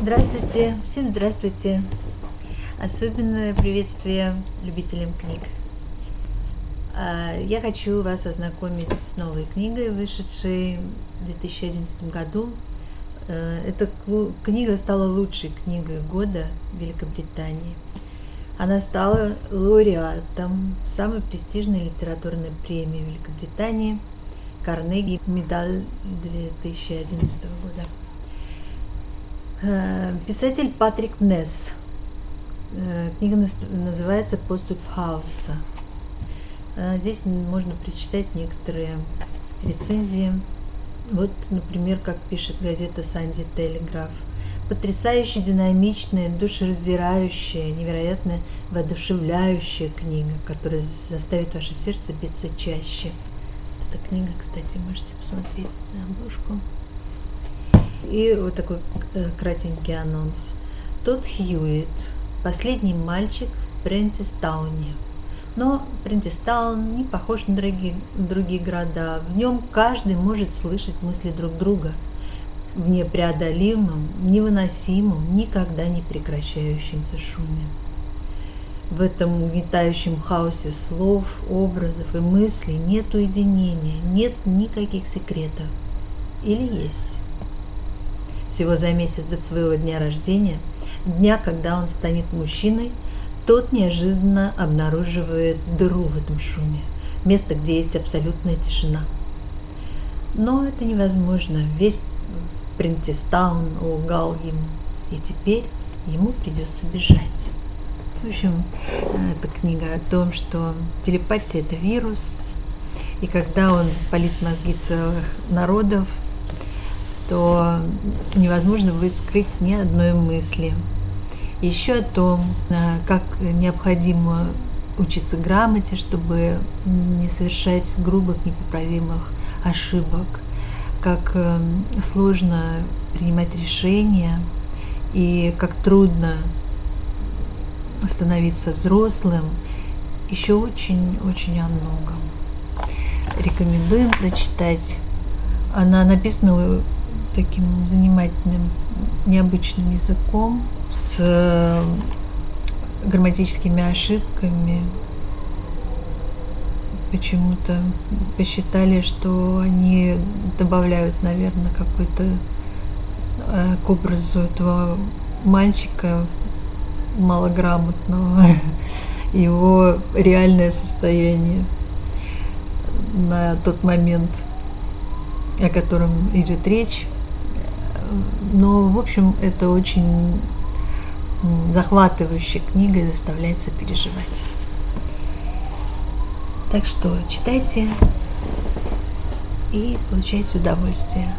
Здравствуйте, всем здравствуйте. Особенное приветствие любителям книг. А, я хочу вас ознакомить с новой книгой, вышедшей в 2011 году. Э, эта книга стала лучшей книгой года в Великобритании. Она стала лауреатом самой престижной литературной премии Великобритании Карнеги Медаль 2011 года. Э, писатель Патрик Несс. Э, книга называется «Поступ Хауса». Э, здесь можно прочитать некоторые рецензии. Вот, например, как пишет газета «Санди Телеграф». Потрясающе динамичная, душераздирающая, невероятно воодушевляющая книга, которая заставит ваше сердце биться чаще. Эта книга, кстати, можете посмотреть на обложку. И вот такой э, кратенький анонс. Тот Хьюит, последний мальчик в Прентистауне. Но Прентистаун не похож на другие, другие города. В нем каждый может слышать мысли друг друга в непреодолимом, невыносимом, никогда не прекращающемся шуме. В этом угнетающем хаосе слов, образов и мыслей нет уединения, нет никаких секретов. Или есть? Всего за месяц до своего дня рождения, дня, когда он станет мужчиной, тот неожиданно обнаруживает дыру в этом шуме, место, где есть абсолютная тишина. Но это невозможно. Весь Принтистаун лгал ему, и теперь ему придется бежать. В общем, это книга о том, что телепатия – это вирус, и когда он спалит мозги целых народов – то невозможно будет скрыть ни одной мысли. Еще о том, э, как необходимо учиться грамоте, чтобы не совершать грубых, непоправимых ошибок, как э, сложно принимать решения и как трудно становиться взрослым, еще очень-очень о многом. Рекомендуем прочитать. Она написана таким занимательным, необычным языком, с э, грамматическими ошибками. Почему-то посчитали, что они добавляют, наверное, какой-то э, к образу этого мальчика малограмотного, его реальное состояние на тот момент, о котором идет речь. Но, в общем, это очень захватывающая книга и заставляет сопереживать. Так что читайте и получайте удовольствие.